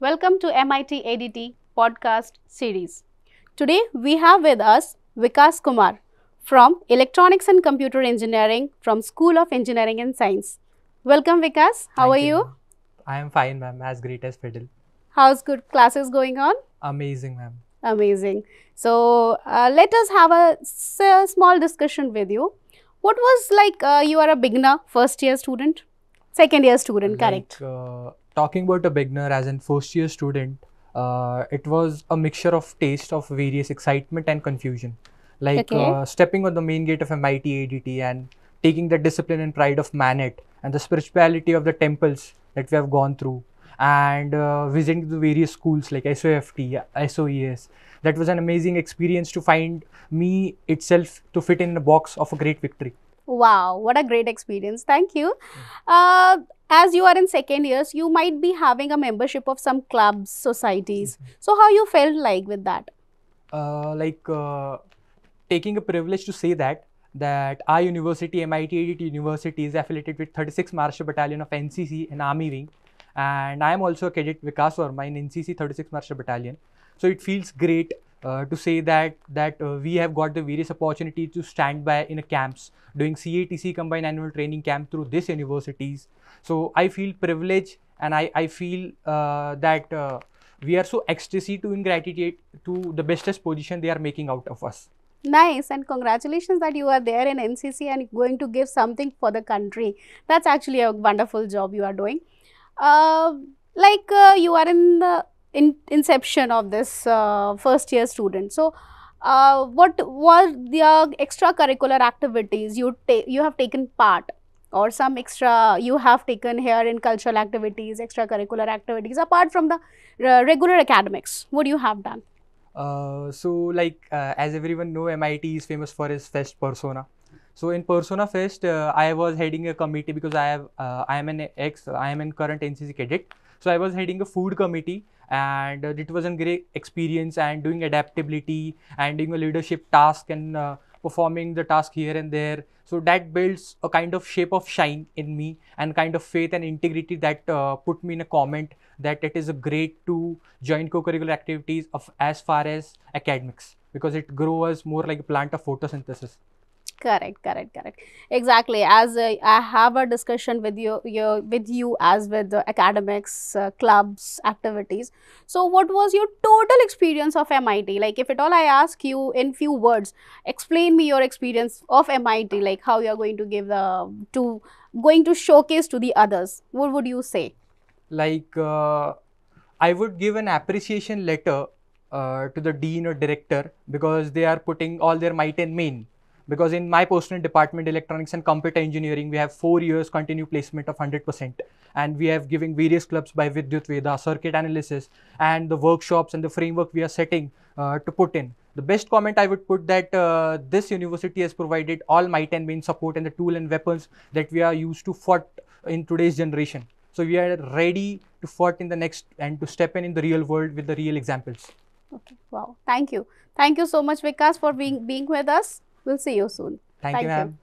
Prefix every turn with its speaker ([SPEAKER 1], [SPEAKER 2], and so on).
[SPEAKER 1] Welcome to MIT ADT podcast series. Today we have with us Vikas Kumar from Electronics and Computer Engineering from School of Engineering and Science. Welcome Vikas. How
[SPEAKER 2] Thank
[SPEAKER 1] are you?
[SPEAKER 2] ma'am. I am fine, ma'am. As great as fiddle.
[SPEAKER 1] How's good classes going on?
[SPEAKER 2] Amazing, ma'am.
[SPEAKER 1] Amazing. So uh, let us have a, a small discussion with you. What was like uh, you are a beginner, first year student, second year student, correct?
[SPEAKER 2] Like, uh, talking about a beginner as an first year student, uh, it was a mixture of taste of various excitement and confusion. Like
[SPEAKER 1] Okay.
[SPEAKER 2] uh, stepping on the main gate of MIT ADT and taking the discipline and pride of Manet and the spirituality of the temples that we have gone through and uh, visiting the various schools like SOFT, SOES. That was an amazing experience to find me itself to fit in the box of a great victory.
[SPEAKER 1] Wow, what a great experience. Thank you. Uh, as you are in second years, you might be having a membership of some clubs, societies. So how you felt like with that?
[SPEAKER 2] uh, like uh, taking a privilege to say that that our university MIT ADT University is affiliated with 36 Martial Battalion of NCC and Army Wing and I am also a cadet Vikas Verma in NCC 36 Martial Battalion so it feels great uh, to say that that uh, we have got the various opportunities to stand by in a camps doing CATC combined annual training camp through this universities so I feel privileged and I, I feel uh, that uh, we are so ecstasy to in gratitude to the bestest position they are making out of us.
[SPEAKER 1] Nice and congratulations that you are there in NCC and going to give something for the country. That's actually a wonderful job you are doing. Uh, like uh, you are in the in, inception of this uh, first year student. So, uh, what were the extracurricular activities you you have taken part, or some extra you have taken here in cultural activities, extracurricular activities apart from the uh, regular academics? What do you have done?
[SPEAKER 2] Uh, so like uh, as everyone know MIT is famous for its fest persona. So in Persona Fest, uh, I was heading a committee because I have uh, I am an ex I am an current NCC cadet. So I was heading a food committee and uh, it was a great experience and doing adaptability and doing a leadership task and uh, performing the task here and there. So that builds a kind of shape of shine in me and kind of faith and integrity that uh, put me in a comment that it is a great to join co-curricular activities of as far as academics because it grows more like a plant of photosynthesis.
[SPEAKER 1] Correct, correct, correct. Exactly. As uh, I have a discussion with you, you with you as with the academics, uh, clubs, activities. So, what was your total experience of MIT? Like, if at all I ask you in few words, explain me your experience of MIT. Like, how you are going to give the to going to showcase to the others. What would you say?
[SPEAKER 2] Like uh, I would give an appreciation letter uh, to the dean or director because they are putting all their might and main. Because in my personal department, electronics and computer engineering, we have four years continue placement of 100%. And we have giving various clubs by Vidyut Veda, circuit analysis, and the workshops and the framework we are setting uh, to put in. The best comment I would put that uh, this university has provided all might and main support and the tool and weapons that we are used to fight in today's generation. So we are ready to fight in the next and to step in in the real world with the real examples.
[SPEAKER 1] Okay. Wow. Thank you. Thank you so much, Vikas, for being being with us. We'll see you soon.
[SPEAKER 2] Thank,
[SPEAKER 1] Thank
[SPEAKER 2] you,
[SPEAKER 1] you.
[SPEAKER 2] ma'am.